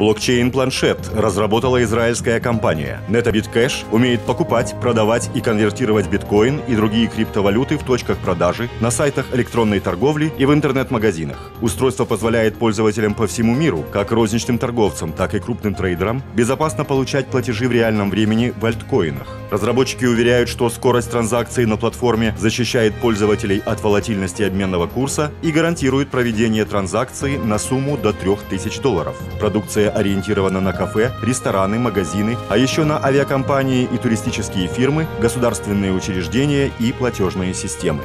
Блокчейн-планшет разработала израильская компания. NetaBit Cash умеет покупать, продавать и конвертировать биткоин и другие криптовалюты в точках продажи, на сайтах электронной торговли и в интернет-магазинах. Устройство позволяет пользователям по всему миру, как розничным торговцам, так и крупным трейдерам, безопасно получать платежи в реальном времени в альткоинах. Разработчики уверяют, что скорость транзакций на платформе защищает пользователей от волатильности обменного курса и гарантирует проведение транзакций на сумму до 3000 долларов. Продукция ориентирована на кафе, рестораны, магазины, а еще на авиакомпании и туристические фирмы, государственные учреждения и платежные системы.